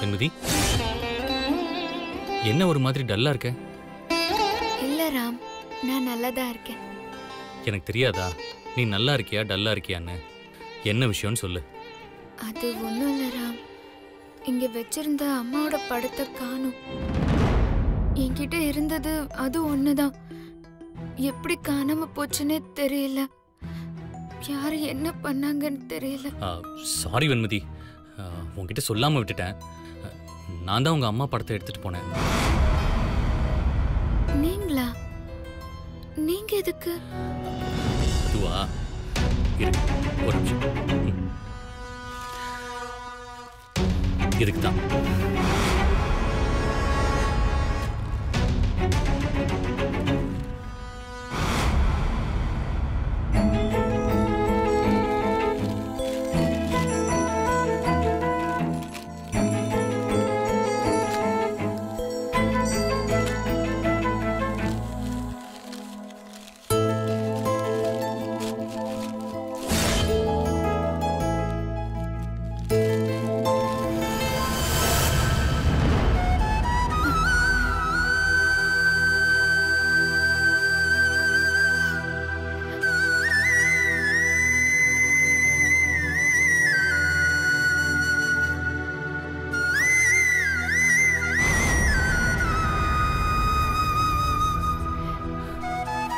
வெண்மதி என்ன ஒரு மாதிரி டல்லா இருக்க? இல்ல ராம் நான் நல்லதா இருக்கேன். எனக்கு தெரியாதா? நீ நல்லா இருக்கியா டல்லா இருக்கியான்னு? என்ன விஷயம்னு சொல்லு. அது ஒண்ணும் இல்ல ராம். இங்க வச்சிருந்த அம்மாவோட படத்தை காணும். என்கிட்ட இருந்தது அது ஒண்ணுதான். எப்படி காணாம போச்சுன்னே தெரியல. யாரு என்ன பண்ணாங்கன்னு தெரியல. சாரி வெண்மதி. ஆ, உன்கிட்ட சொல்லாம விட்டுட்டேன். நான் தான் உங்க அம்மா படத்தை எடுத்துட்டு போனேன். நீங்களா? நீங்க எதுக்கு? அதுவா இரு ஒரு நிமிஷம். இதுக்கு தான்.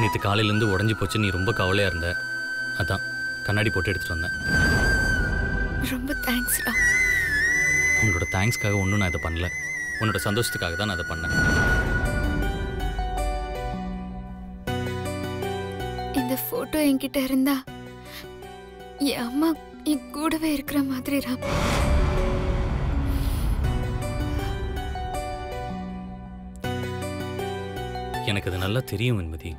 நேற்று காலையிலேருந்து உடஞ்சி போச்சு. நீ ரொம்ப கவலையா இருந்த. அதான் கண்ணாடி போட்டு எடுத்துட்டு வந்தேன். ரொம்ப தேங்க்ஸ் உன்னோட தேங்க்ஸ்க்காக ஒன்றும் நான் இதை பண்ணல. உன்னோட சந்தோஷத்துக்காக தான் நான் அதை பண்ணேன். இந்த போட்டோ என்கிட்ட இருந்தா என் அம்மா என் கூடவே இருக்கிற மாதிரி ராம் எனக்கு அது நல்லா தெரியும் வெண்மதி.